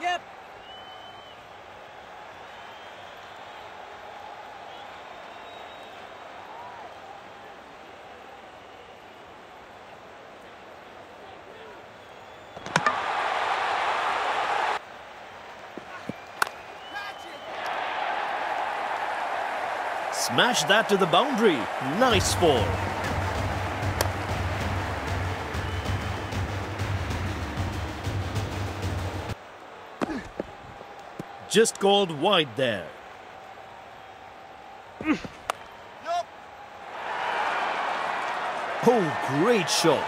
Yep. Smash that to the boundary. Nice ball. Just called wide there. Oh, great shot.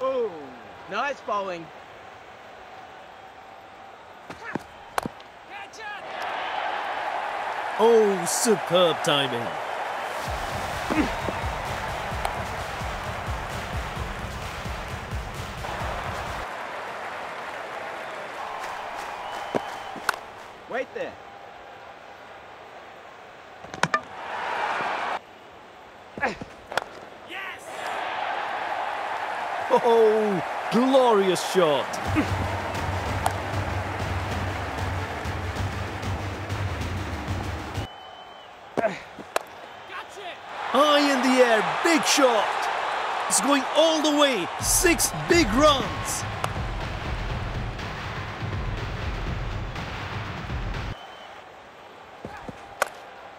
Oh, nice bowling. Oh, superb timing. Wait there. Yes! Oh, glorious shot. High in the air, big shot. It's going all the way. Six big runs.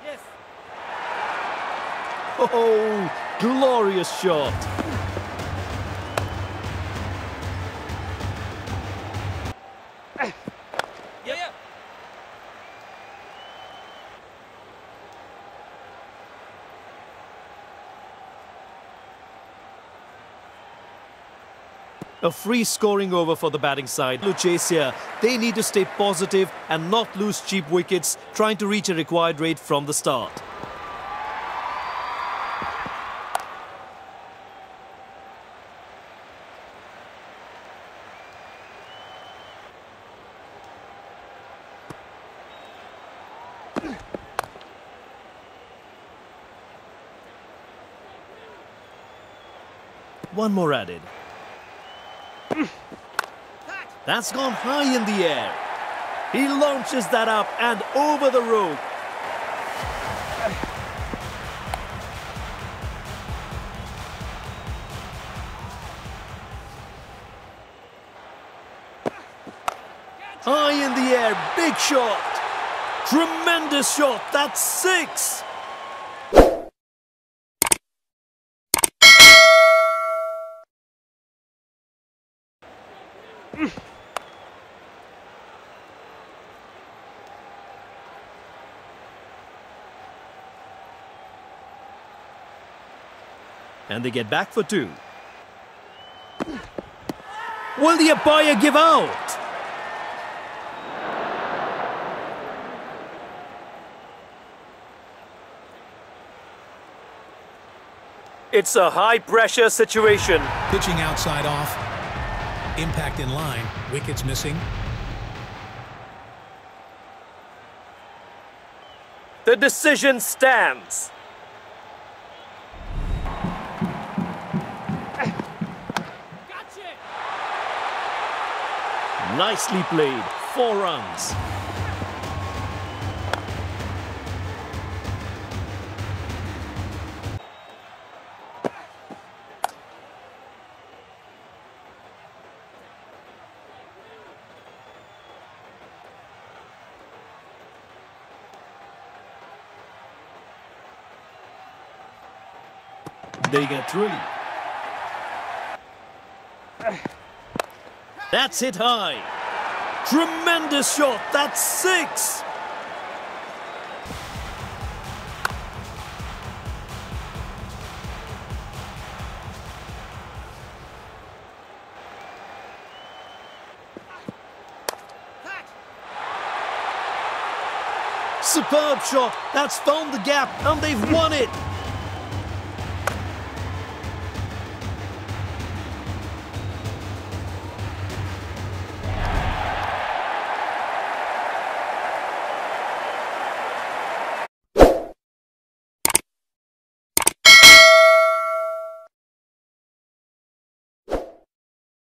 Yes. Oh, glorious shot. A free scoring over for the batting side. Luchasia, they need to stay positive and not lose cheap wickets, trying to reach a required rate from the start. One more added. That's gone high in the air. He launches that up and over the rope. High in the air, big shot. Tremendous shot, that's six. And they get back for two. Will the umpire give out? It's a high pressure situation. Pitching outside off. Impact in line. Wickets missing. The decision stands. Nicely played. Four runs. They get three. That's hit high. Tremendous shot. That's six. Superb shot. That's found the gap and they've won it.